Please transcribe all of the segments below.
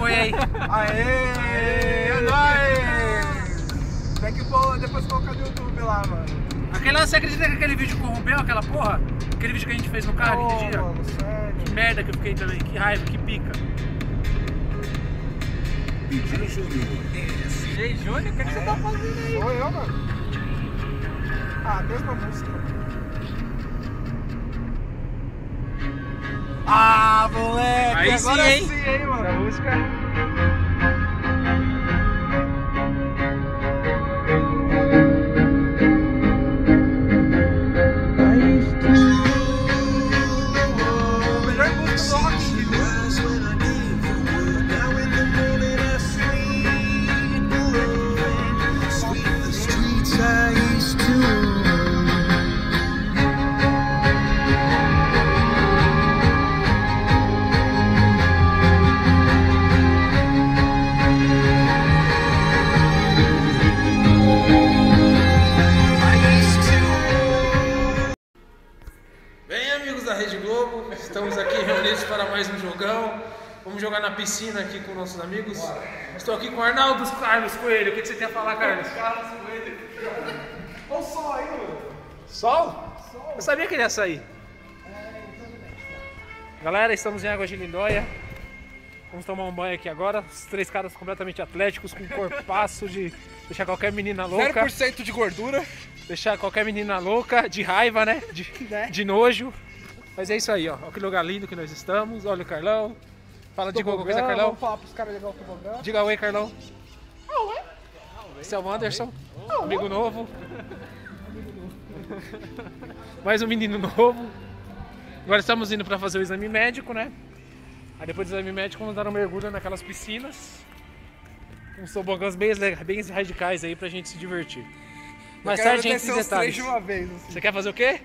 oi aí. Aê! É nóis! Que pôr, depois colocar no YouTube lá, mano. Aquela, você acredita que aquele vídeo corrompeu aquela porra? Aquele vídeo que a gente fez no carro Ô, aquele dia? mano, sério. Que merda que eu fiquei também, que raiva, que pica. DJ Júnior. Ei, Júnior, o que, que você tá fazendo aí? Sou eu, mano. Ah, mesma música. Ah, moleque! Aí agora sim, hein? sim, hein, mano? Essa música. Estamos aqui reunidos para mais um jogão. Vamos jogar na piscina aqui com nossos amigos. Estou aqui com o Arnaldo Carlos Coelho. O que você tem a falar, Carlos? Carlos Coelho. Olha o sol aí, mano. Sol? Eu sabia que ele ia sair. Galera, estamos em Água de Lindóia. Vamos tomar um banho aqui agora. Os três caras completamente atléticos, com corpaço de deixar qualquer menina louca. 0% de gordura. Deixar qualquer menina louca, de raiva, né? De, de nojo. Mas é isso aí, ó. Olha que lugar lindo que nós estamos. Olha o Carlão. Fala, diga alguma coisa, Carlão. Vamos falar pros caras legal o tobogã. Diga oi, Carlão. Esse é o Anderson, amigo novo. Mais um menino novo. Agora estamos indo para fazer o exame médico, né? Aí depois do exame médico vamos dar um mergulho naquelas piscinas. Uns tobogãs bem, bem radicais aí pra gente se divertir. Mais tarde a gente tem os três detalhes. de uma vez, assim. Você quer fazer o quê?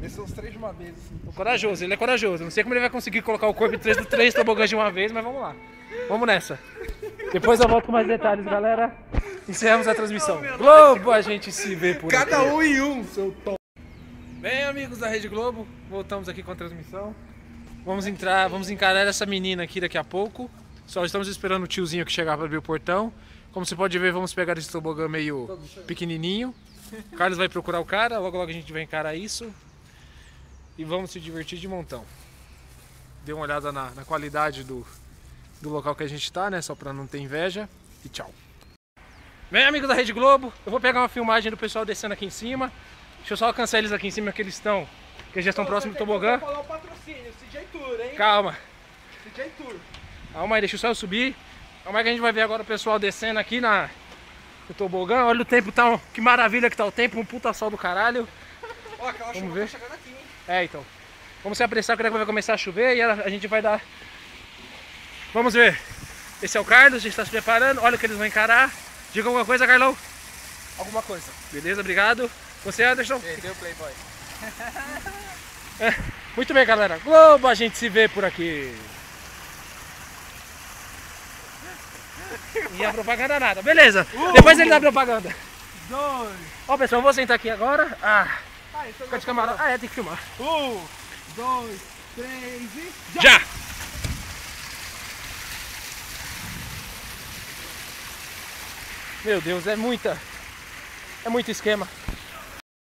Descer os três de uma vez, assim. Corajoso, ele é corajoso. Não sei como ele vai conseguir colocar o corpo em três, três tobogãs de uma vez, mas vamos lá. Vamos nessa. Depois eu volto com mais detalhes, galera. Encerramos a transmissão. Globo, a gente se vê por Cada aqui. um em um, seu tom. Bem, amigos da Rede Globo, voltamos aqui com a transmissão. Vamos entrar, vamos encarar essa menina aqui daqui a pouco. Só estamos esperando o tiozinho que chegar para abrir o portão. Como você pode ver, vamos pegar esse tobogã meio pequenininho. O Carlos vai procurar o cara, logo logo a gente vai encarar isso. E vamos se divertir de montão. Dê uma olhada na, na qualidade do, do local que a gente está, né? Só para não ter inveja. E tchau. Bem, amigo da Rede Globo, eu vou pegar uma filmagem do pessoal descendo aqui em cima. Deixa eu só alcançar eles aqui em cima, que eles estão. Que eles já estão próximos do tobogã. falar o patrocínio, CJ Tour, hein? Calma, CJ Tour. calma aí, deixa eu só eu subir. Calma aí que a gente vai ver agora o pessoal descendo aqui na, no tobogã. Olha o tempo, tá que maravilha que tá o tempo, um puta sol do caralho. Ó, aquela Vamos ver. tá? É, então. Vamos se apressar, porque vai começar a chover e a, gente vai dar. Vamos ver. Esse é o Carlos, a gente está se preparando. Olha o que eles vão encarar. Diga alguma coisa, Carlão. Alguma coisa. Beleza, obrigado. Você, Anderson? Perdeu o Playboy. Muito bem, galera. Globo, a gente se vê por aqui. E a propaganda nada. Beleza. Depois ele dá a propaganda. Dois. Ó, pessoal, eu vou sentar aqui agora. Ah, Ah, isso fica de camarada. Ah, é, tem que filmar. Um, dois, três e... Já! Meu Deus, é muita. É muito esquema.